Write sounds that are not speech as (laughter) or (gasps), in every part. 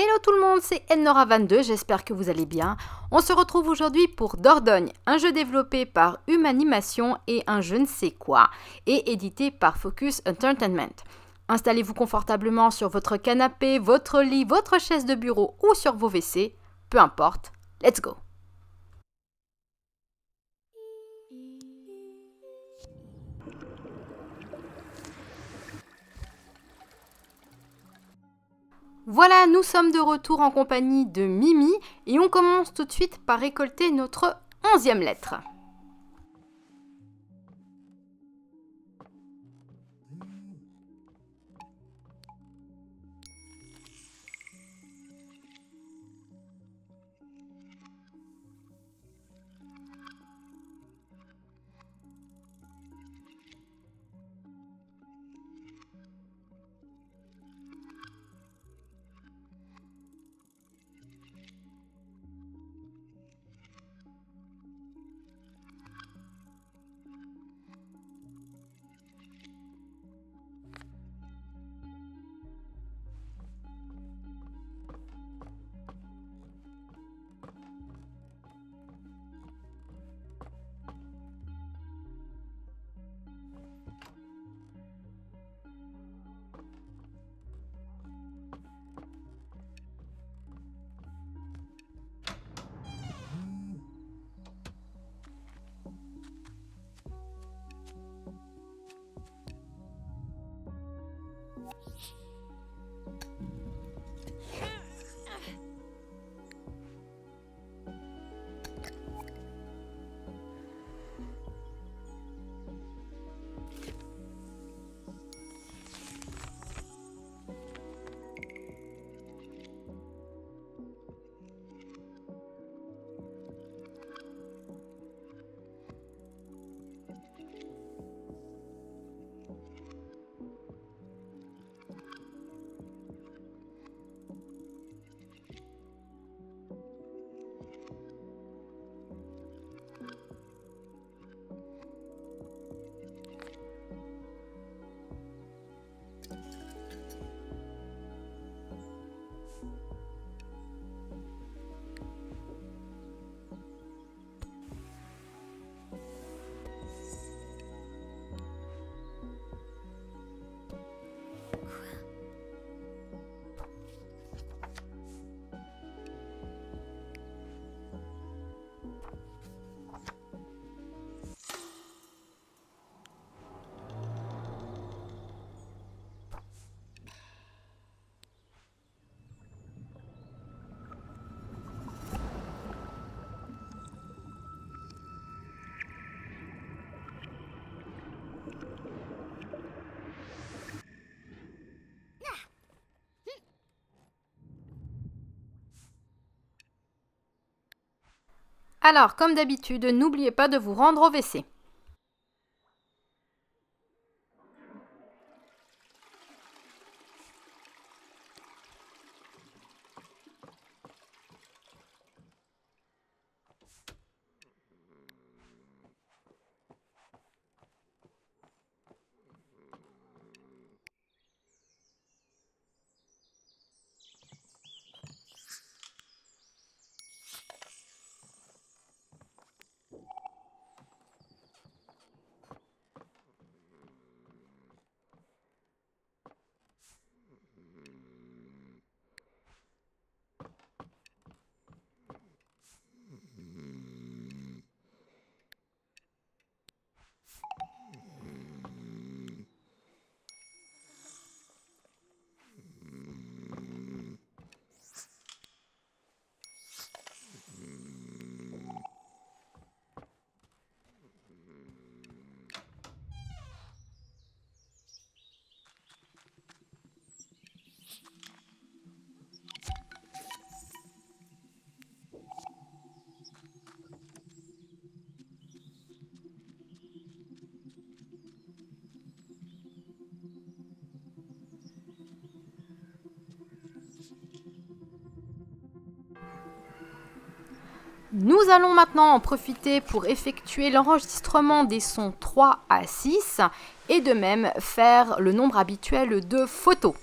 Hello tout le monde, c'est Enora22, j'espère que vous allez bien. On se retrouve aujourd'hui pour Dordogne, un jeu développé par Humanimation et un je ne sais quoi, et édité par Focus Entertainment. Installez-vous confortablement sur votre canapé, votre lit, votre chaise de bureau ou sur vos WC, peu importe, let's go Voilà, nous sommes de retour en compagnie de Mimi et on commence tout de suite par récolter notre onzième lettre. Alors, comme d'habitude, n'oubliez pas de vous rendre au WC. Nous allons maintenant en profiter pour effectuer l'enregistrement des sons 3 à 6 et de même faire le nombre habituel de photos.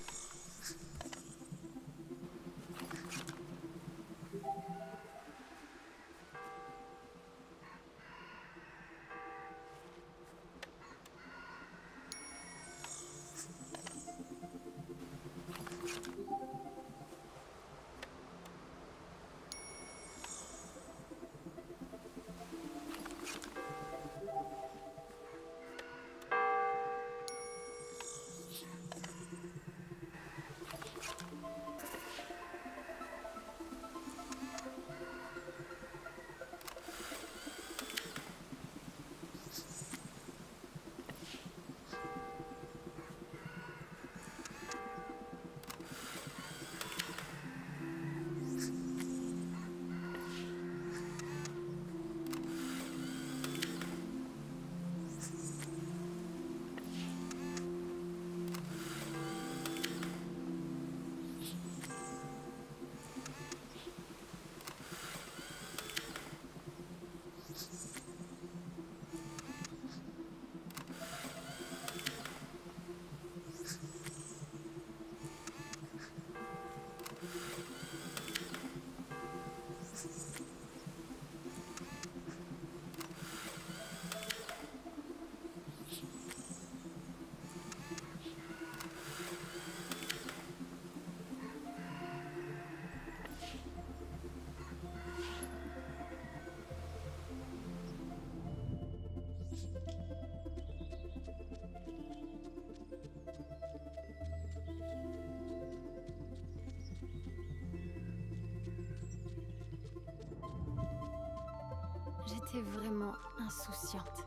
Vraiment insouciante.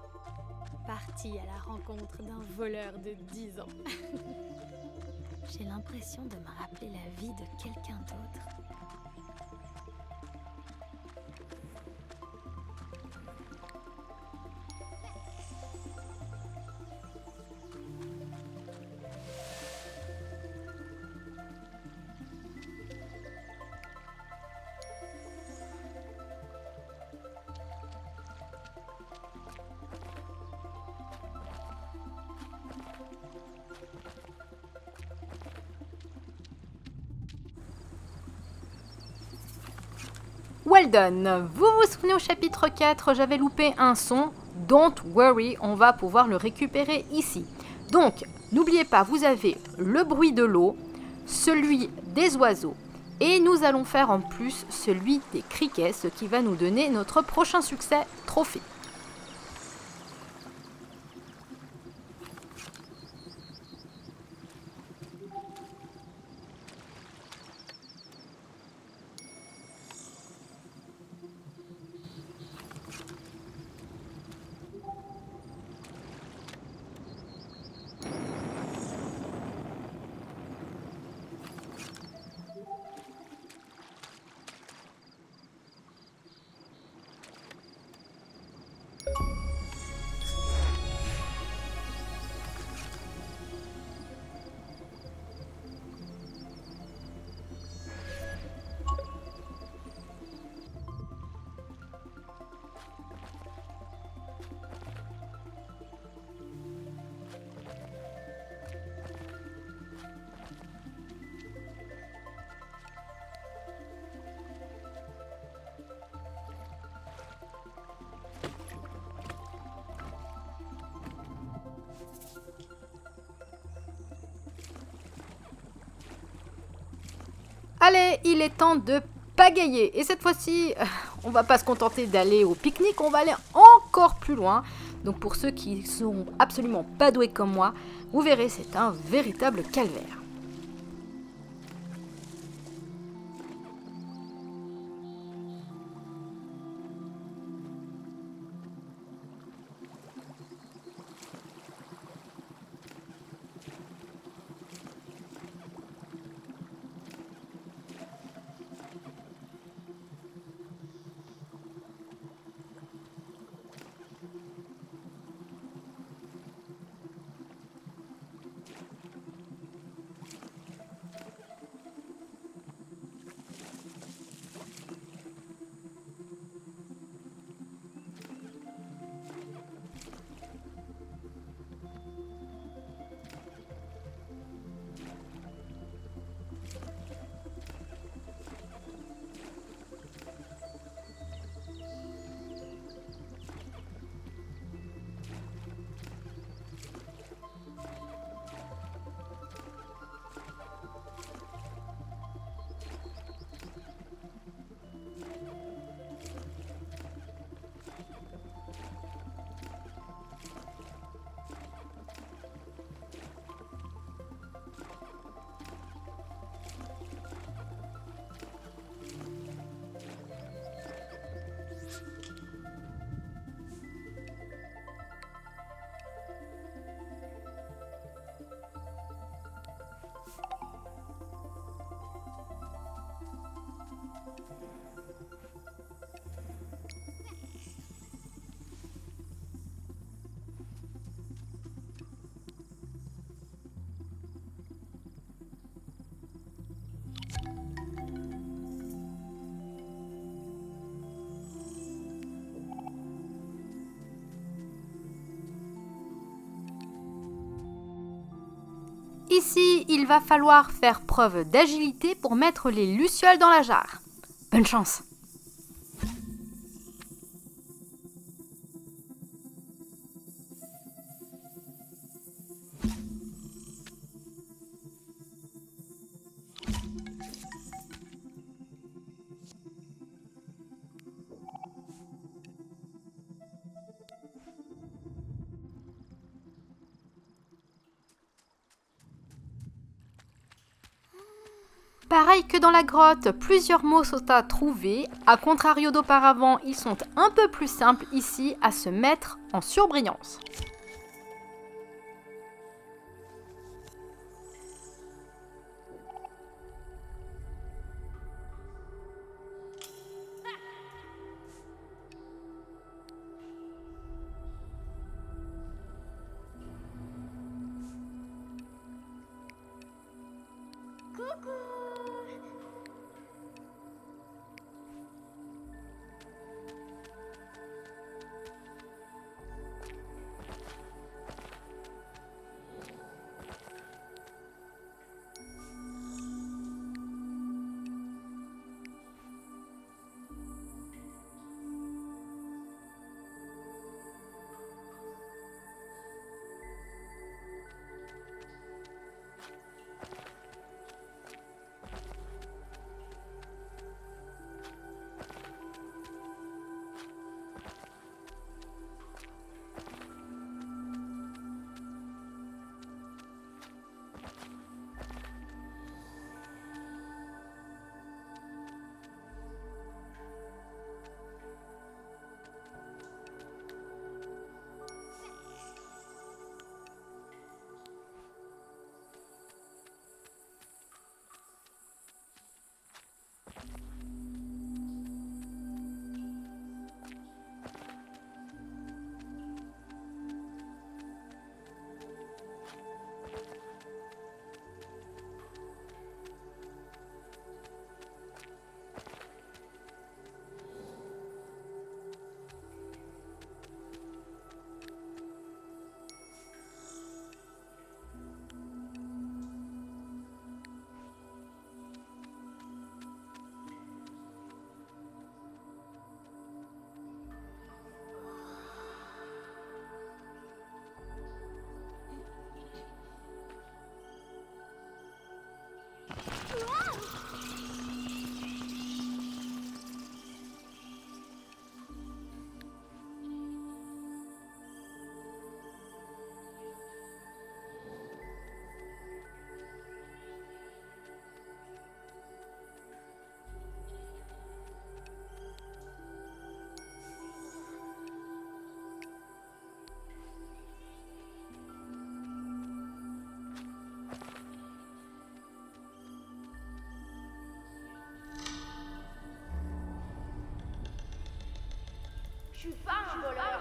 Partie à la rencontre d'un voleur de 10 ans. (laughs) J'ai l'impression de me rappeler la vie de quelqu'un d'autre. Vous vous souvenez au chapitre 4, j'avais loupé un son. Don't worry, on va pouvoir le récupérer ici. Donc, n'oubliez pas, vous avez le bruit de l'eau, celui des oiseaux, et nous allons faire en plus celui des criquets, ce qui va nous donner notre prochain succès trophée. Allez, il est temps de pagayer. Et cette fois-ci, on va pas se contenter d'aller au pique-nique, on va aller encore plus loin. Donc pour ceux qui sont absolument pas doués comme moi, vous verrez, c'est un véritable calvaire. Va falloir faire preuve d'agilité pour mettre les lucioles dans la jarre. Bonne chance Pareil que dans la grotte, plusieurs mots sont à trouver. A contrario d'auparavant, ils sont un peu plus simples ici à se mettre en surbrillance. Suis pas un voleur.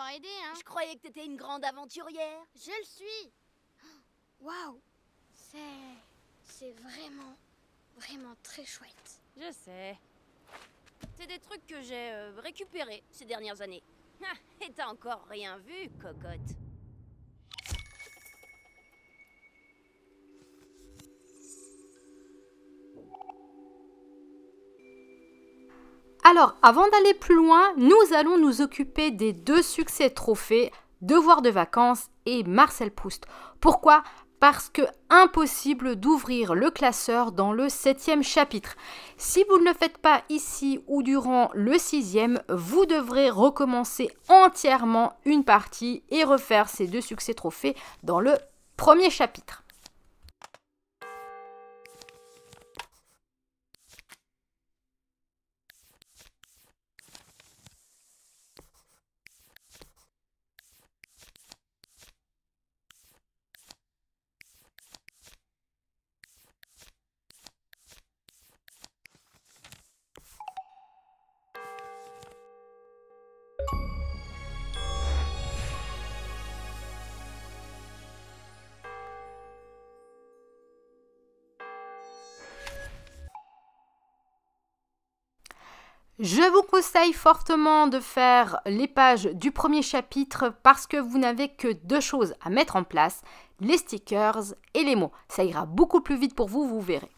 M'avoir aidé, hein. Je croyais que t'étais une grande aventurière. Je le suis. (gasps) Waouh, C'est. C'est vraiment, vraiment très chouette. Je sais. C'est des trucs que j'ai euh, récupérés ces dernières années. Ah, (laughs) et t'as encore rien vu, cocotte. Alors, avant d'aller plus loin, nous allons nous occuper des deux succès trophées, Devoir de vacances et Marcel Proust. Pourquoi? Parce que impossible d'ouvrir le classeur dans le septième chapitre. Si vous ne le faites pas ici ou durant le sixième, vous devrez recommencer entièrement une partie et refaire ces deux succès trophées dans le premier chapitre. Je vous conseille fortement de faire les pages du premier chapitre parce que vous n'avez que deux choses à mettre en place, les stickers et les mots. Ça ira beaucoup plus vite pour vous, vous verrez.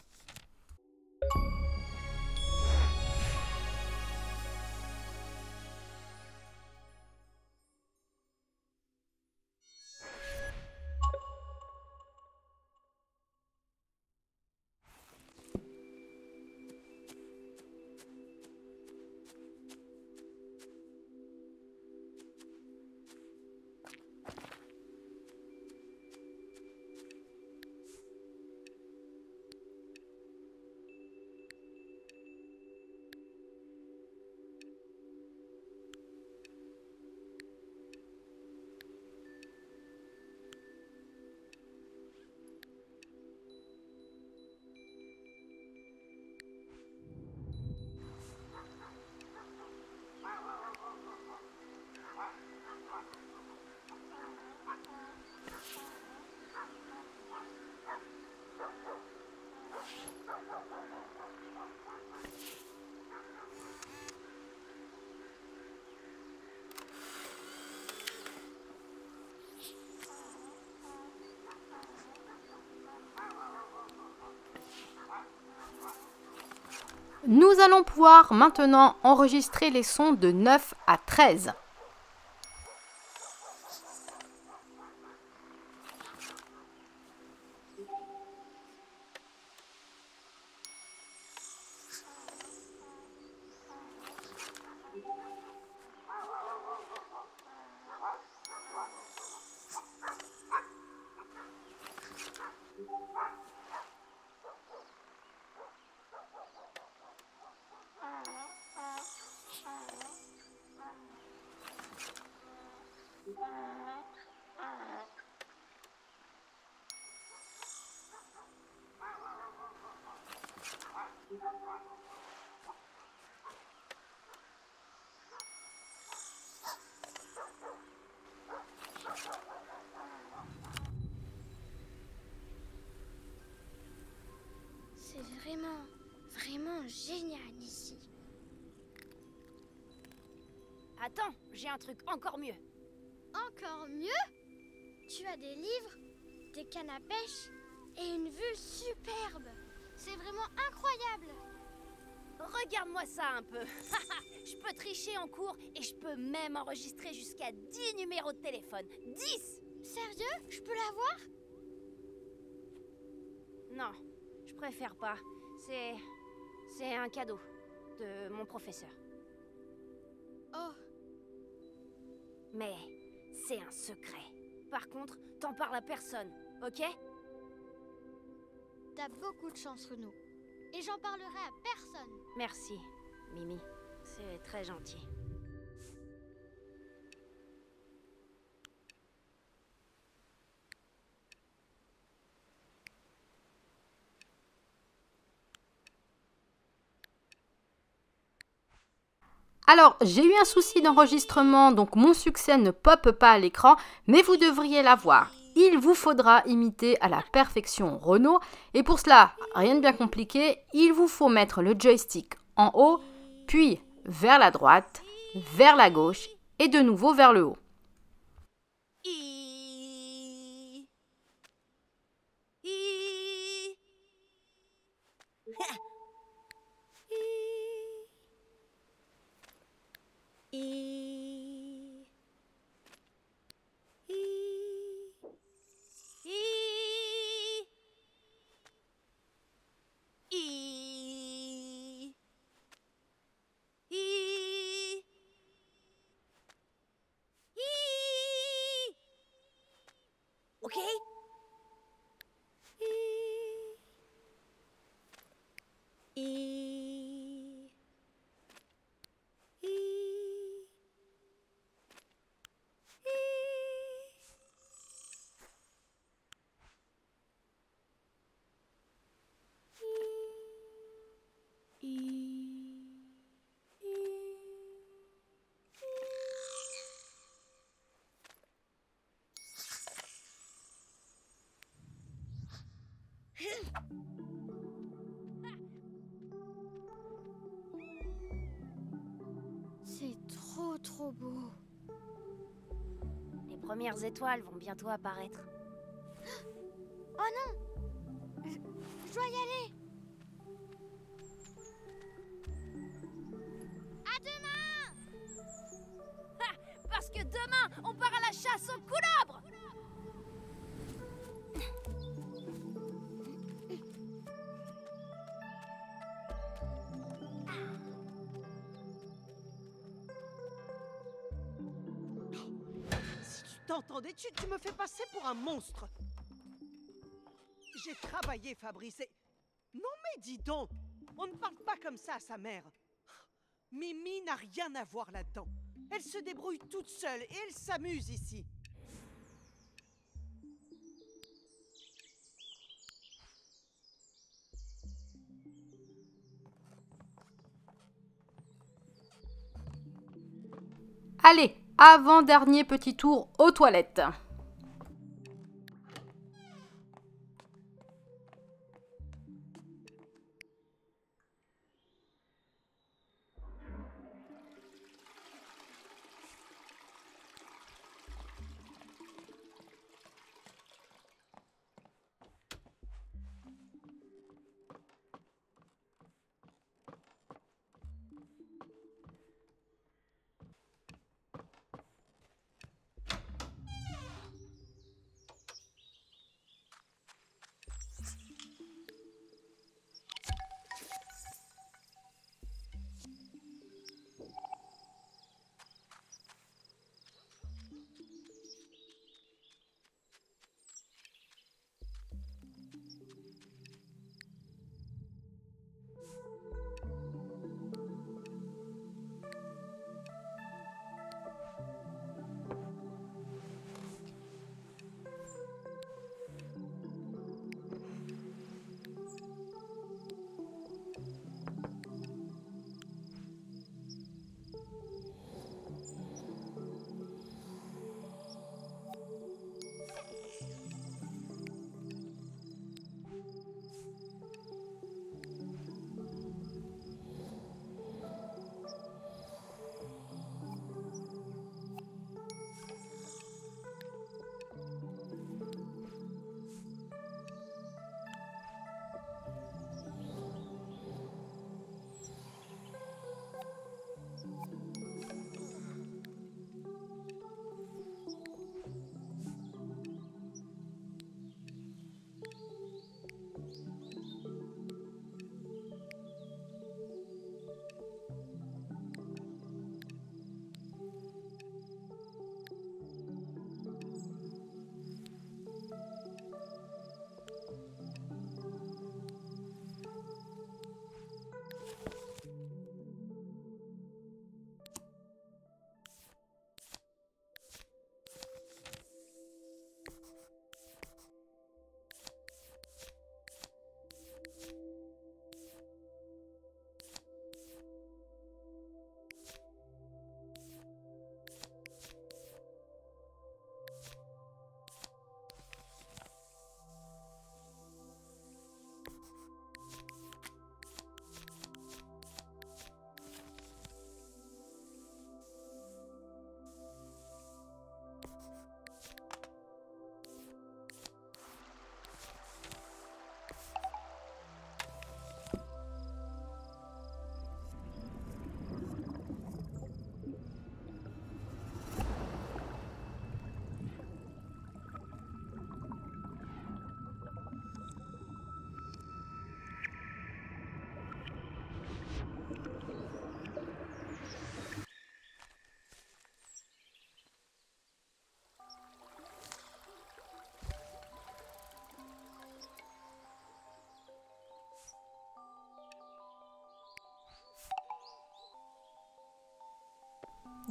Allons pouvoir maintenant enregistrer les sons de 9 à 13. C'est vraiment, vraiment génial ici. Attends, j'ai un truc encore mieux. Encore mieux? Tu as des livres, des cannes à pêche et une vue superbe. C'est vraiment incroyable. Regarde-moi ça un peu. (laughs) je peux tricher en cours et je peux même enregistrer jusqu'à 10 numéros de téléphone. 10 Sérieux? Je peux l'avoir? Non, je préfère pas. C'est... C'est un cadeau de mon professeur. Oh, Mais c'est un secret. Par contre, t'en parles à personne, ok? T'as beaucoup de chance, Renaud. Et j'en parlerai à personne. Merci, Mimi. C'est très gentil. Alors, j'ai eu un souci d'enregistrement, donc mon succès ne pop pas à l'écran, mais vous devriez l'avoir. Il vous faudra imiter à la perfection Renault. Et pour cela, rien de bien compliqué, il vous faut mettre le joystick en haut, puis vers la droite, vers la gauche et de nouveau vers le haut. Premières étoiles vont bientôt apparaître. Oh non je, je dois y aller. À demain Parce que demain, on part à la chasse aux coulobres tu me fais passer pour un monstre. J'ai travaillé, Fabrice. et- Non mais dis donc, on ne parle pas comme ça à sa mère. Mimi n'a rien à voir là-dedans. Elle se débrouille toute seule et elle s'amuse ici. Allez, avant-dernier petit tour aux toilettes.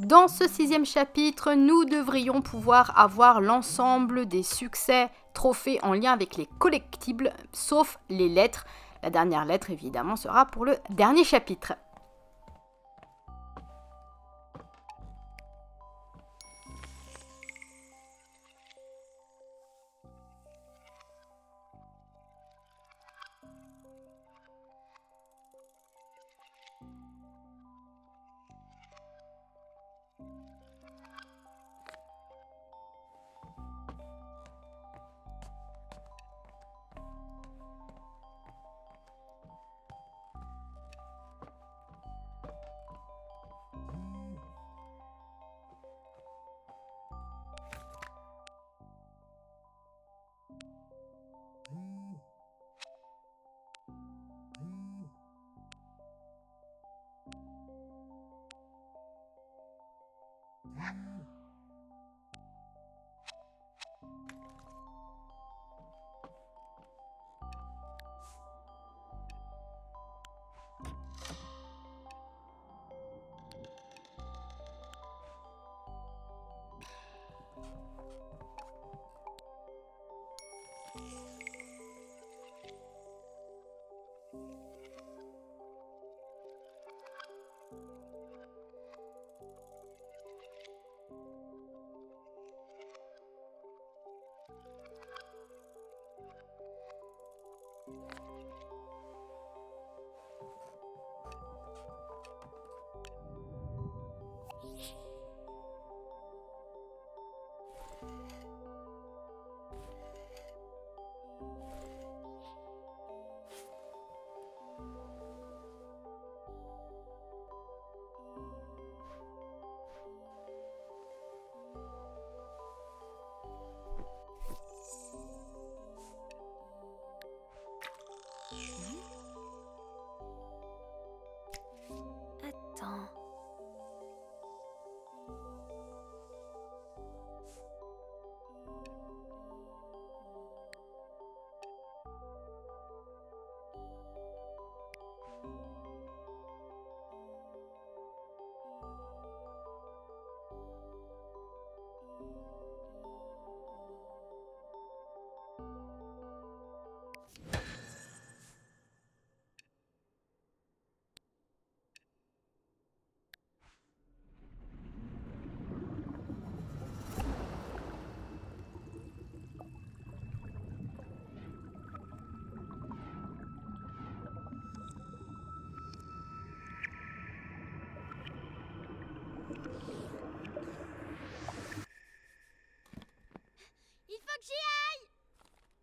Dans ce sixième chapitre, nous devrions pouvoir avoir l'ensemble des succès, trophées en lien avec les collectibles, sauf les lettres. La dernière lettre, évidemment, sera pour le dernier chapitre.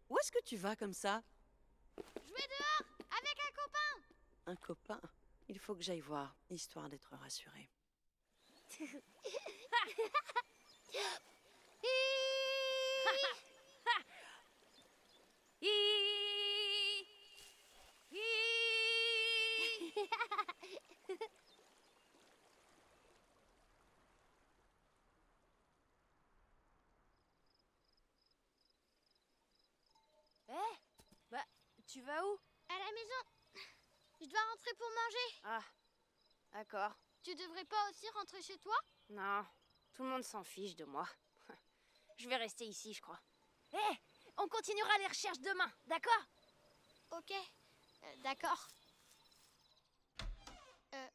Où est-ce que tu vas comme ça? Jouer dehors avec un copain. Un copain? Il faut que j'aille voir, histoire d'être rassurée. (laughs) Tu vas où À la maison. Je dois rentrer pour manger. Ah, d'accord. Tu devrais pas aussi rentrer chez toi? Non, tout le monde s'en fiche de moi. (laughs) Je vais rester ici, je crois. Hé, on continuera les recherches demain, d'accord? Ok, euh, d'accord. Euh,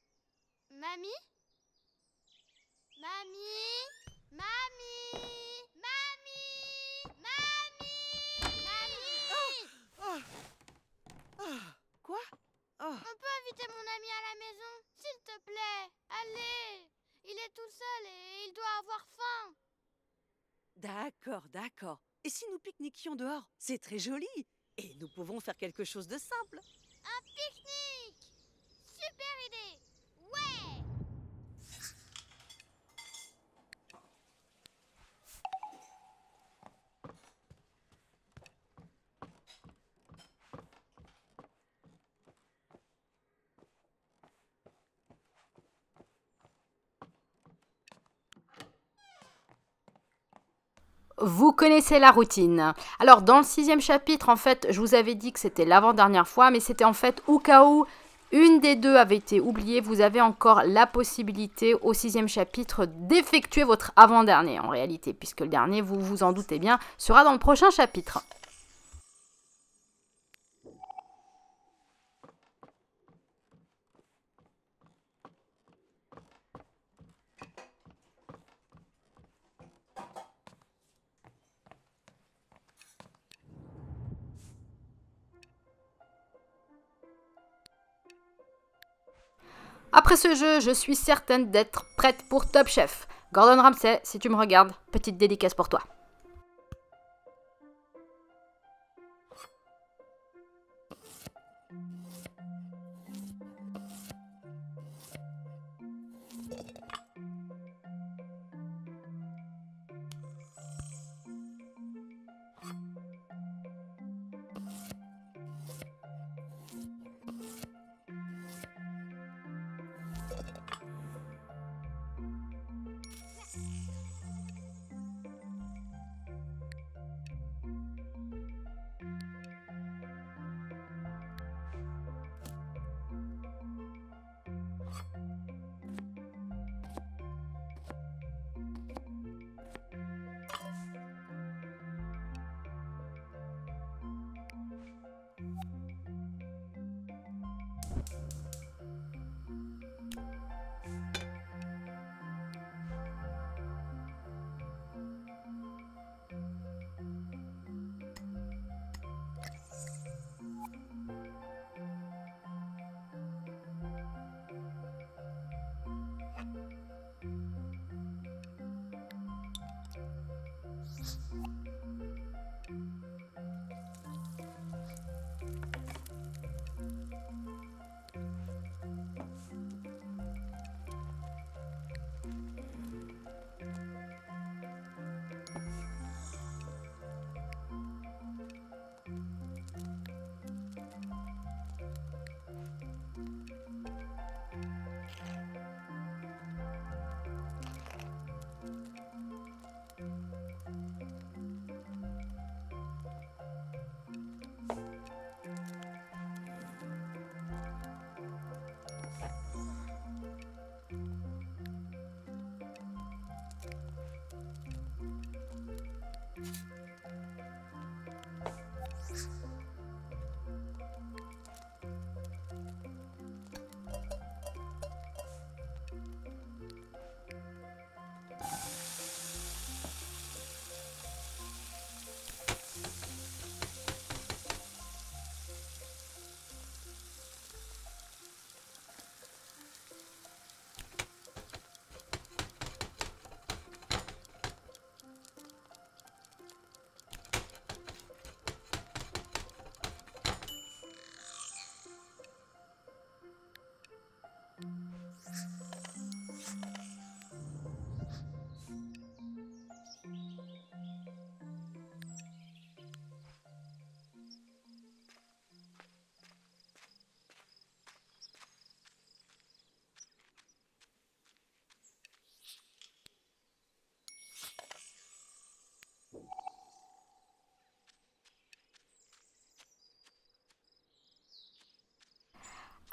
mamie Mamie Mamie Mamie Mamie Mamie Oh Quoi Oh On peut inviter mon ami à la maison, s'il te plaît. Allez, il est tout seul et il doit avoir faim. D'accord, d'accord. Et si nous pique-niquions dehors? C'est très joli. Et nous pouvons faire quelque chose de simple. Un pique-nique Super idée Ouais Vous connaissez la routine. Alors dans le sixième chapitre, en fait, je vous avais dit que c'était l'avant-dernière fois, mais c'était en fait au cas où une des deux avait été oubliée, vous avez encore la possibilité au sixième chapitre d'effectuer votre avant-dernier en réalité, puisque le dernier, vous vous en doutez bien, sera dans le prochain chapitre. Après ce jeu, je suis certaine d'être prête pour Top Chef. Gordon Ramsay, si tu me regardes, petite dédicace pour toi.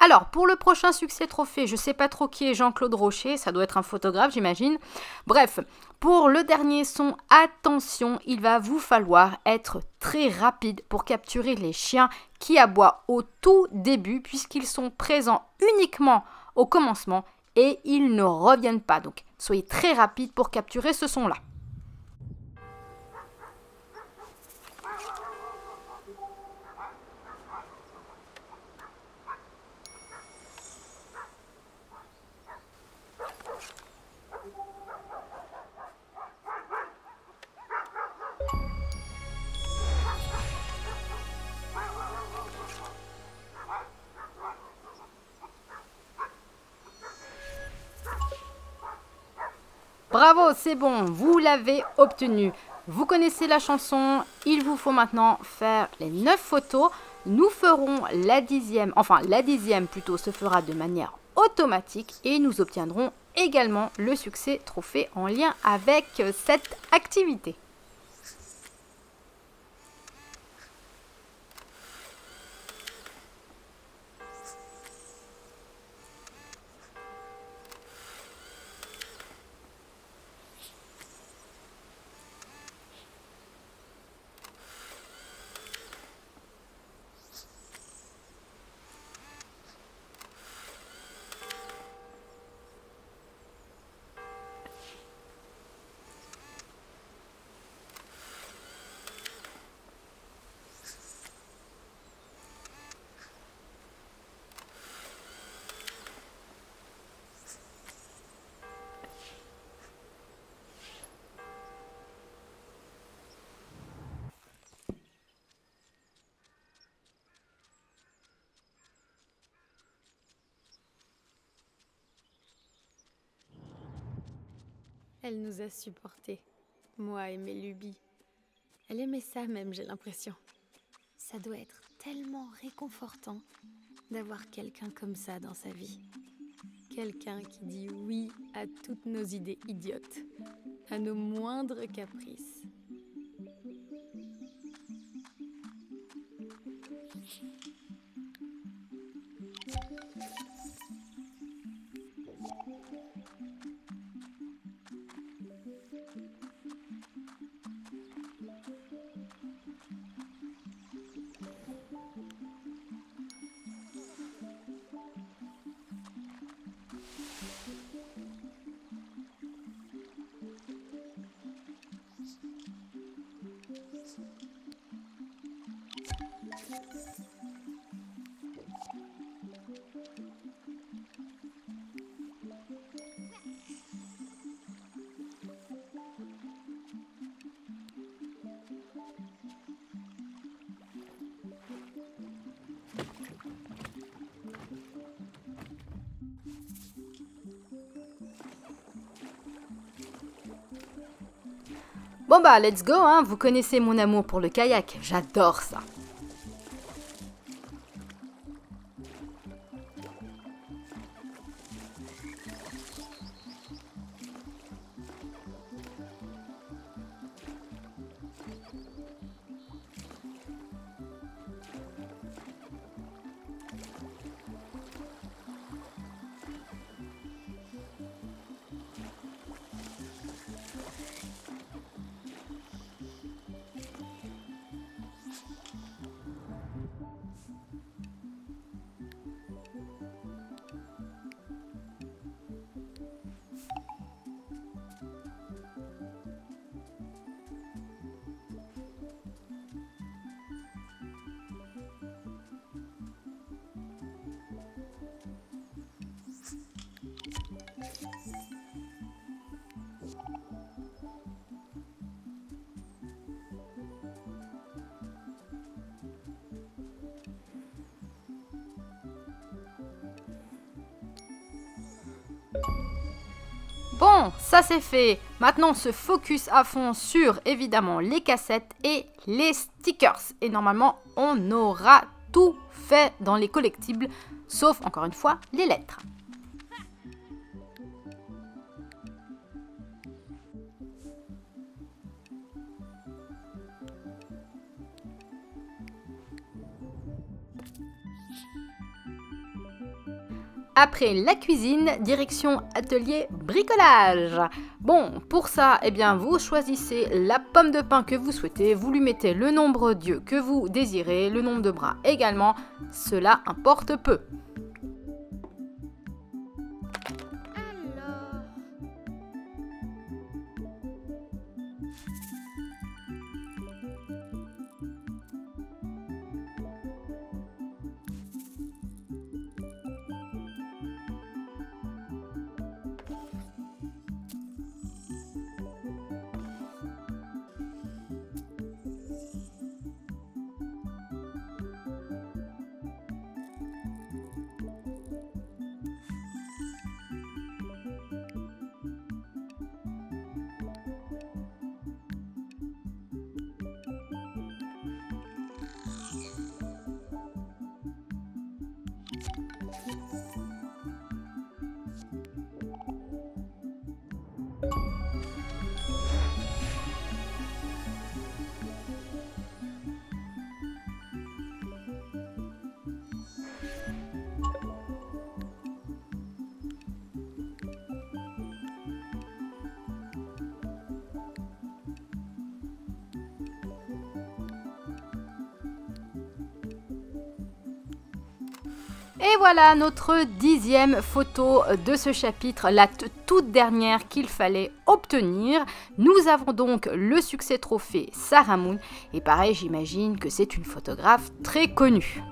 Alors, pour le prochain succès trophée, je sais pas trop qui est Jean-Claude Rocher, ça doit être un photographe, j'imagine. Bref, pour le dernier son, attention, il va vous falloir être très rapide pour capturer les chiens qui aboient au tout début, puisqu'ils sont présents uniquement au commencement et ils ne reviennent pas. Donc, soyez très rapide pour capturer ce son-là. Bravo, c'est bon, vous l'avez obtenu. Vous connaissez la chanson, il vous faut maintenant faire les 9 photos. Nous ferons la dixième, enfin la dixième plutôt se fera de manière automatique et nous obtiendrons également le succès trophée en lien avec cette activité. Elle nous a supportés, moi et mes lubies. Elle aimait ça même, j'ai l'impression. Ça doit être tellement réconfortant d'avoir quelqu'un comme ça dans sa vie. Quelqu'un qui dit oui à toutes nos idées idiotes, à nos moindres caprices. Bon bah, let's go, hein. vous connaissez mon amour pour le kayak, j'adore ça. Bon, ça c'est fait. Maintenant, on se focus à fond sur évidemment les cassettes et les stickers. Et normalement, on aura tout fait dans les collectibles, sauf encore une fois les lettres. Après la cuisine, direction atelier bricolage. Bon, pour ça, eh bien, vous choisissez la pomme de pain que vous souhaitez, vous lui mettez le nombre d'yeux que vous désirez, le nombre de bras également, cela importe peu. Voilà notre dixième photo de ce chapitre, la toute dernière qu'il fallait obtenir. Nous avons donc le succès trophée Sarah Moon. Et pareil, j'imagine que c'est une photographe très connue.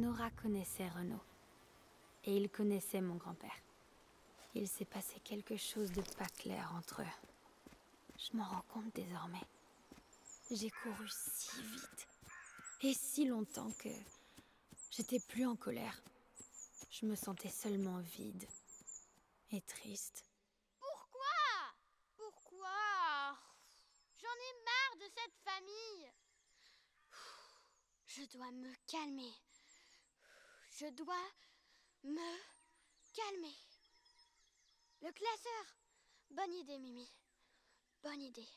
Nora connaissait Renaud. Et il connaissait mon grand-père. Il s'est passé quelque chose de pas clair entre eux. Je m'en rends compte désormais. J'ai couru si vite. Et si longtemps que j'étais plus en colère. Je me sentais seulement vide et triste. Pourquoi? Pourquoi? J'en ai marre de cette famille. Je dois me calmer. Je dois me calmer. Le classeur. Bonne idée, Mimi. Bonne idée.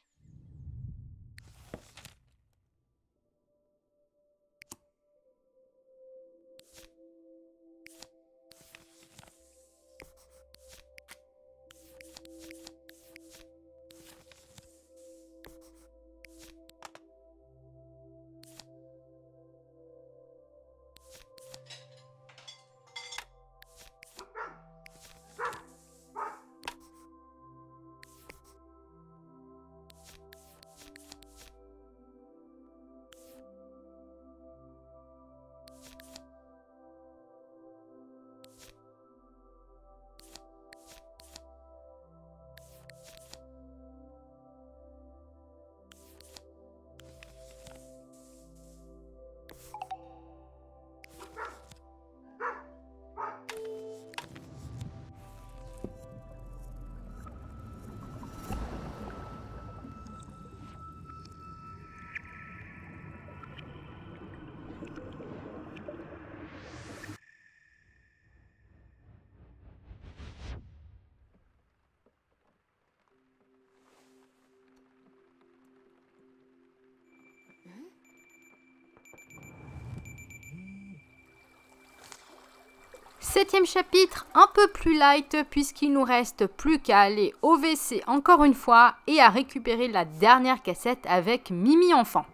Septième chapitre, un peu plus light puisqu'il nous reste plus qu'à aller au WC encore une fois et à récupérer la dernière cassette avec Mimi Enfant.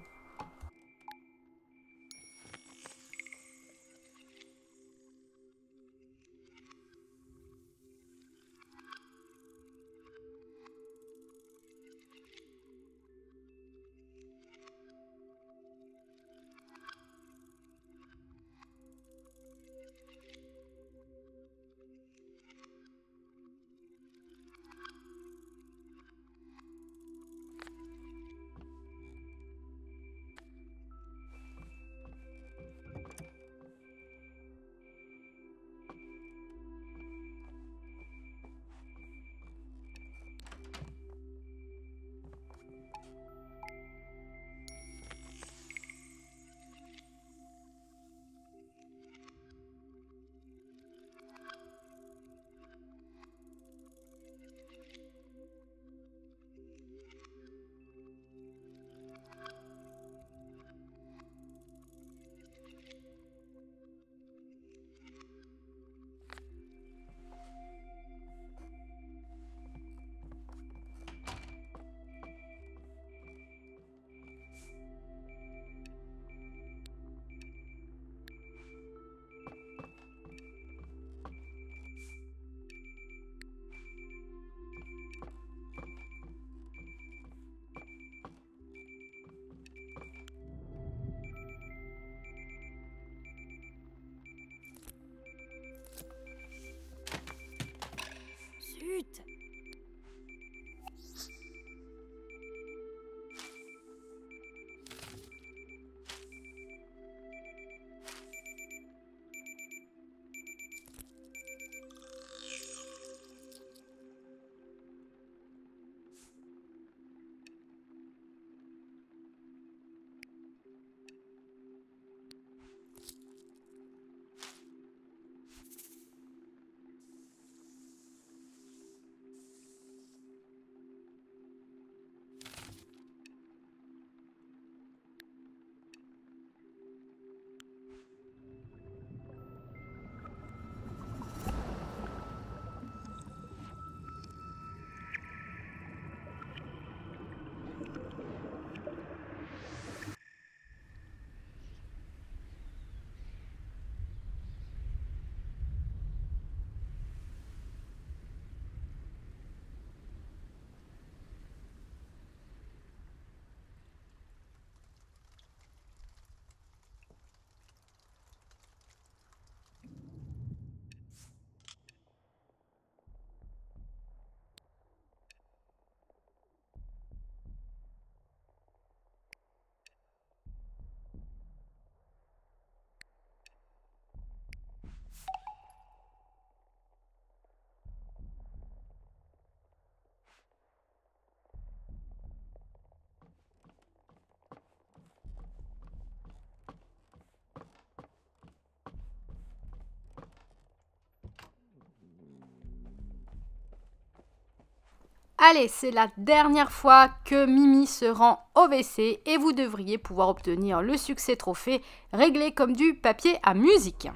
Allez, c'est la dernière fois que Mimi se rend au WC et vous devriez pouvoir obtenir le succès trophée réglé comme du papier à musique.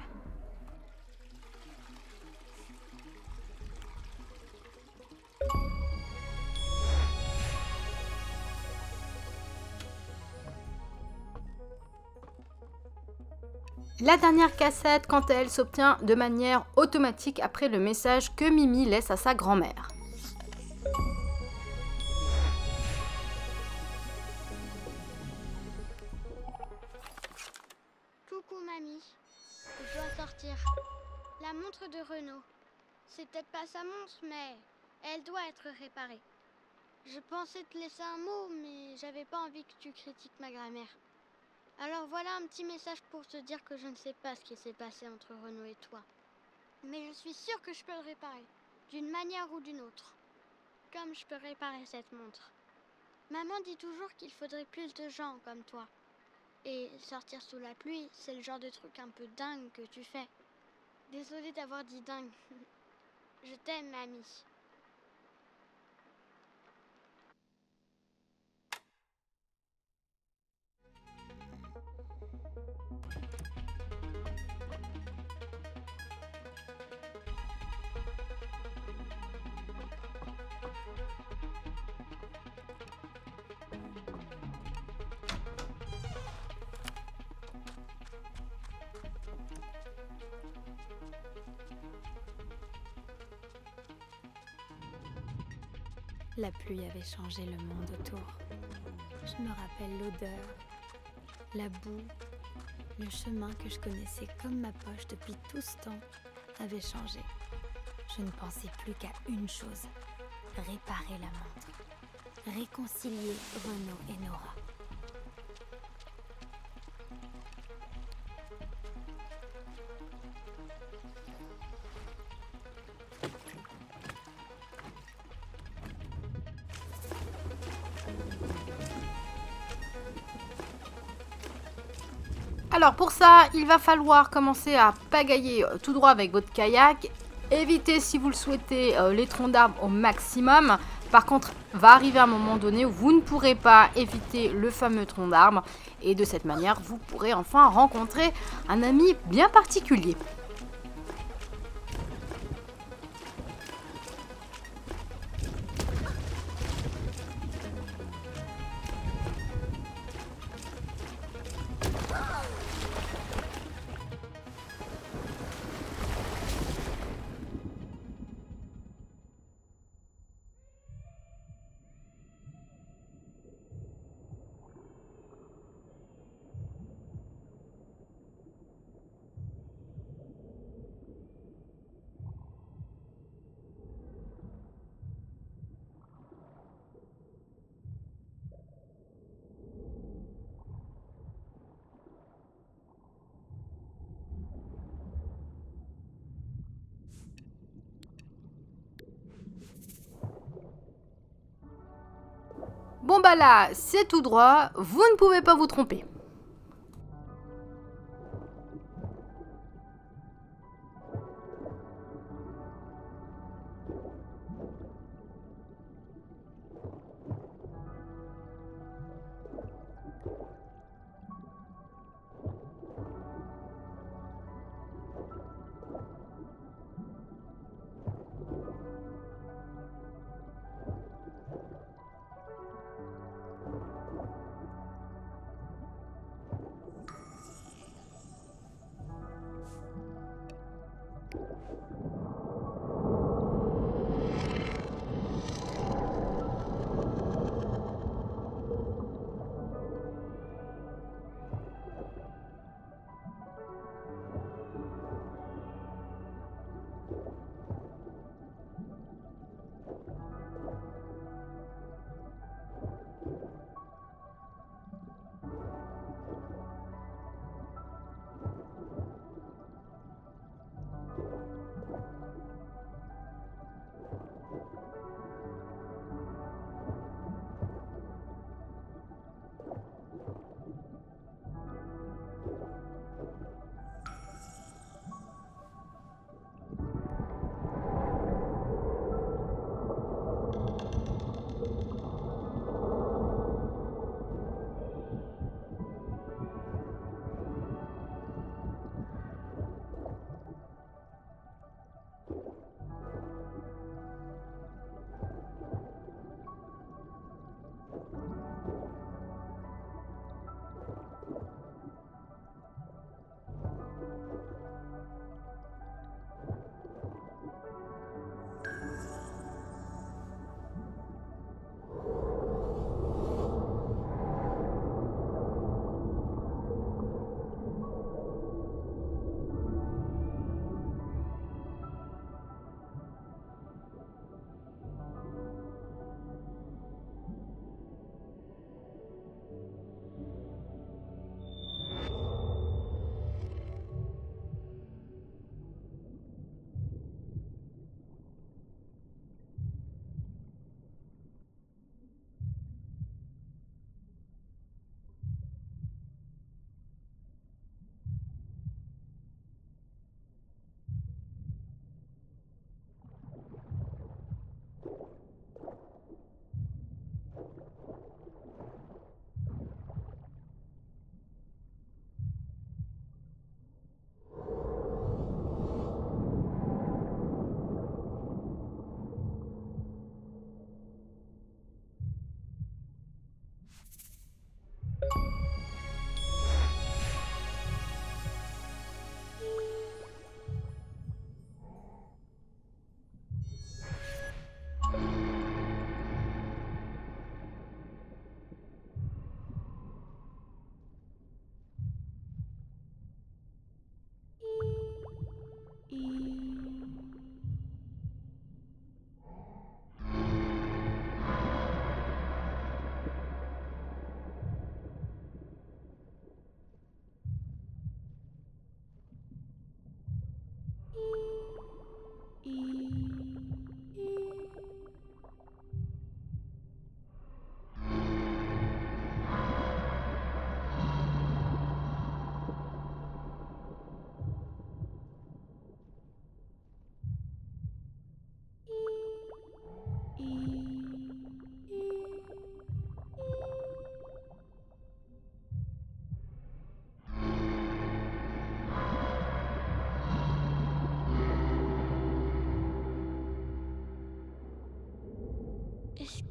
La dernière cassette, quant à elle, s'obtient de manière automatique après le message que Mimi laisse à sa grand-mère. Elle doit être réparée. Je pensais te laisser un mot, mais j'avais pas envie que tu critiques ma grand-mère. Alors voilà un petit message pour te dire que je ne sais pas ce qui s'est passé entre Renaud et toi. Mais je suis sûre que je peux le réparer, d'une manière ou d'une autre. Comme je peux réparer cette montre. Maman dit toujours qu'il faudrait plus de gens comme toi. Et sortir sous la pluie, c'est le genre de truc un peu dingue que tu fais. Désolée d'avoir dit dingue. (laughs) je t'aime, mamie. La pluie avait changé le monde autour. Je me rappelle l'odeur, la boue, le chemin que je connaissais comme ma poche depuis tout ce temps avait changé. Je ne pensais plus qu'à une chose, réparer la montre, réconcilier Renaud et Nora. Alors pour ça, il va falloir commencer à pagailler euh, tout droit avec votre kayak. Évitez si vous le souhaitez euh, les troncs d'arbres au maximum. Par contre, va arriver un moment donné où vous ne pourrez pas éviter le fameux tronc d'arbre. Et de cette manière, vous pourrez enfin rencontrer un ami bien particulier. Bon bah là, c'est tout droit, vous ne pouvez pas vous tromper.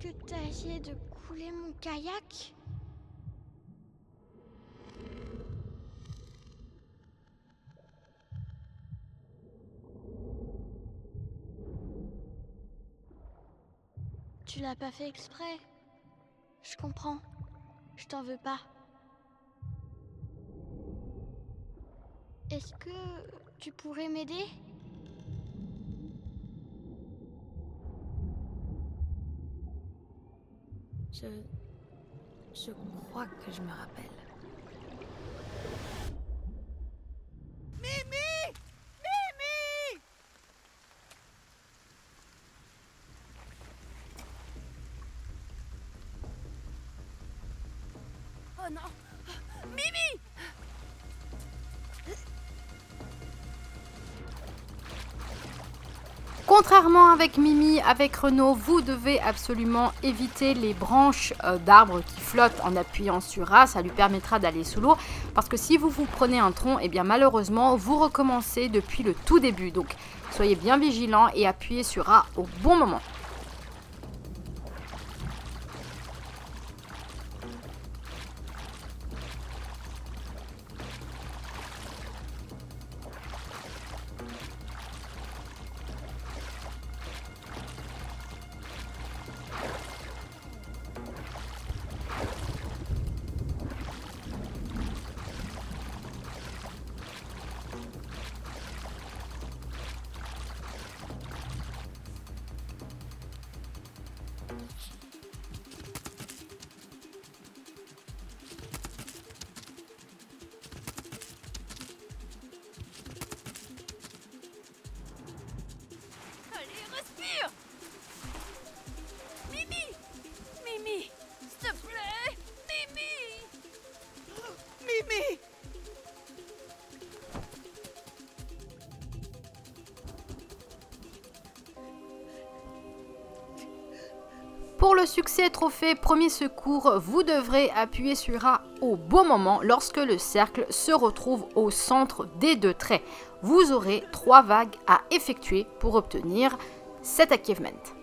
Que t'as essayé de couler mon kayak Tu l'as pas fait exprès. Je comprends. Je t'en veux pas. Est-ce que tu pourrais m'aider? Je. Crois que je me rappelle. Mimi Mimi Oh non Mimi Contrairement avec Mimi, avec Renault, vous devez absolument éviter les branches euh, d'arbres qui flottent en appuyant sur A. Ça lui permettra d'aller sous l'eau. Parce que si vous vous prenez un tronc, et bien malheureusement, vous recommencez depuis le tout début. Donc soyez bien vigilants et appuyez sur A au bon moment. Trophée premier secours, vous devrez appuyer sur A au bon moment lorsque le cercle se retrouve au centre des deux traits. Vous aurez trois vagues à effectuer pour obtenir cet achievement.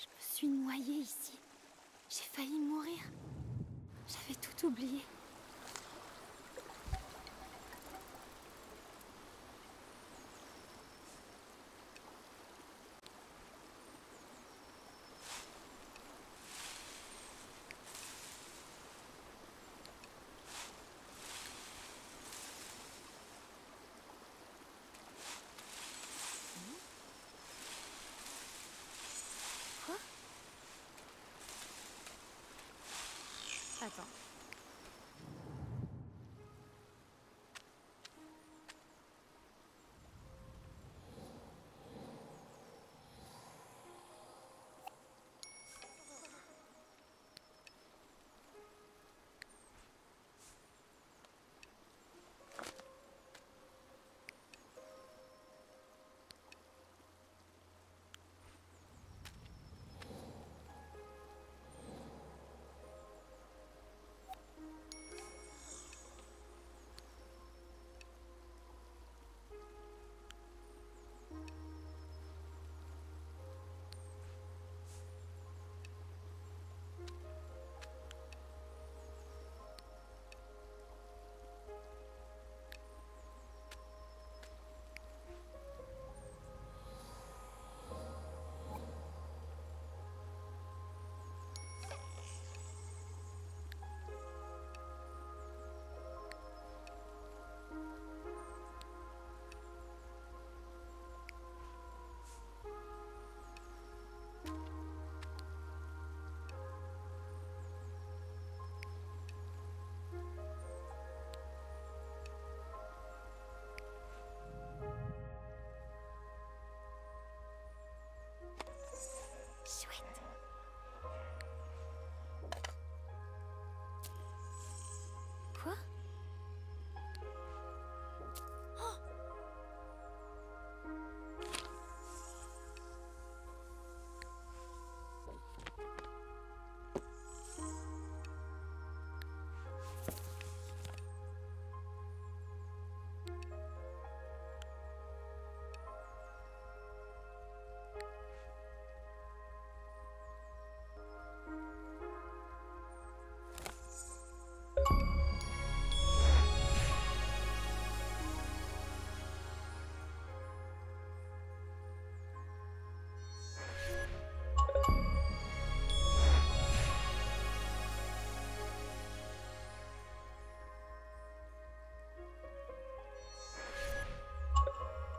Je me suis noyée ici. J'ai failli mourir. J'avais tout oublié.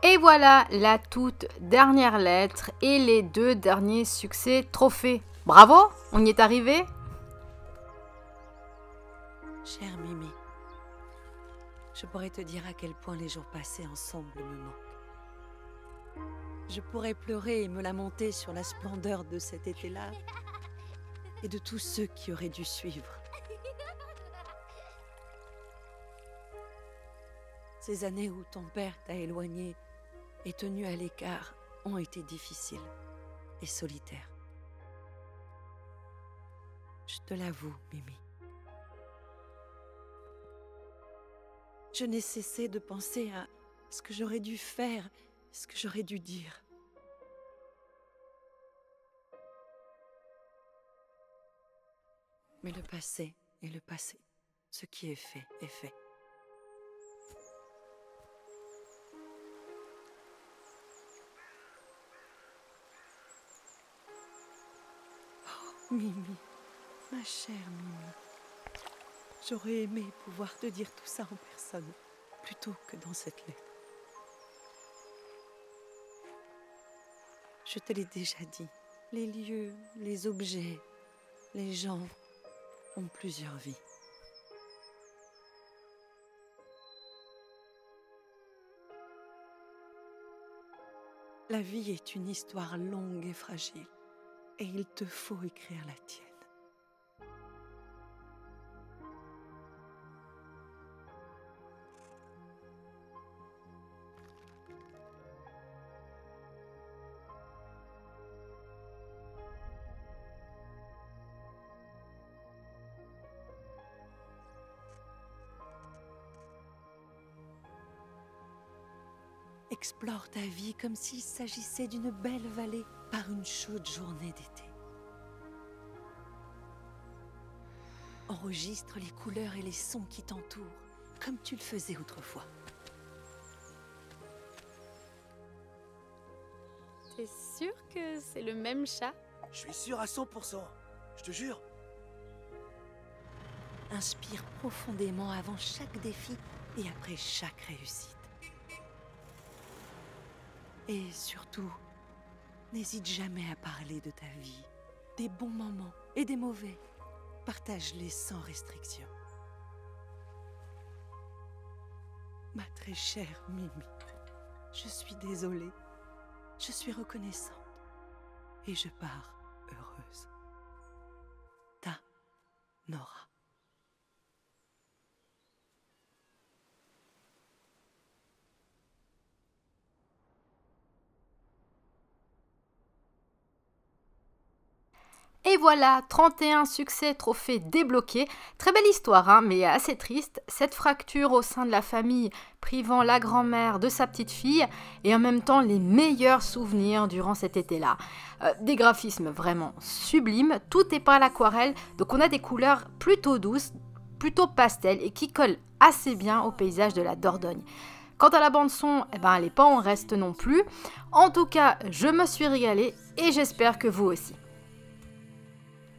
Et voilà la toute dernière lettre et les deux derniers succès trophées. Bravo, on y est arrivé? Cher Mimi, je pourrais te dire à quel point les jours passés ensemble me manquent. Je pourrais pleurer et me lamenter sur la splendeur de cet été-là et de tous ceux qui auraient dû suivre. Ces années où ton père t'a éloigné et tenu à l'écart ont été difficiles et solitaires. Je te l'avoue, Mimi. Je n'ai cessé de penser à ce que j'aurais dû faire, ce que j'aurais dû dire. Mais le passé est le passé. Ce qui est fait est fait. Mimi, ma chère Mimi. J'aurais aimé pouvoir te dire tout ça en personne, plutôt que dans cette lettre. Je te l'ai déjà dit, les lieux, les objets, les gens ont plusieurs vies. La vie est une histoire longue et fragile, et il te faut écrire la tienne. Explore ta vie comme s'il s'agissait d'une belle vallée par une chaude journée d'été. Enregistre les couleurs et les sons qui t'entourent, comme tu le faisais autrefois. T'es sûr que c'est le même chat? Je suis sûr à 100%. Je te jure. Inspire profondément avant chaque défi et après chaque réussite. Et surtout, n'hésite jamais à parler de ta vie, des bons moments et des mauvais. Partage-les sans restriction. Ma très chère Mimi, je suis désolée, je suis reconnaissante et je pars heureuse. Ta Nora. Et voilà, 31 succès trophées débloqués. Très belle histoire, hein, mais assez triste. Cette fracture au sein de la famille privant la grand-mère de sa petite fille et en même temps les meilleurs souvenirs durant cet été-là. Euh, des graphismes vraiment sublimes, tout est pas à l'aquarelle, donc on a des couleurs plutôt douces, plutôt pastel et qui collent assez bien au paysage de la Dordogne. Quant à la bande son, eh ben, elle n'est pas en reste non plus. En tout cas, je me suis régalée et j'espère que vous aussi.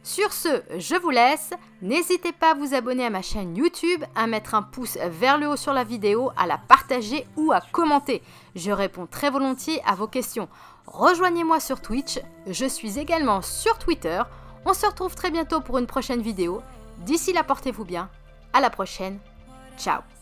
Sur ce, je vous laisse. N'hésitez pas à vous abonner à ma chaîne YouTube, à mettre un pouce vers le haut sur la vidéo, à la partager ou à commenter. Je réponds très volontiers à vos questions. Rejoignez-moi sur Twitch, je suis également sur Twitter. On se retrouve très bientôt pour une prochaine vidéo. D'ici là, portez-vous bien. À la prochaine. Ciao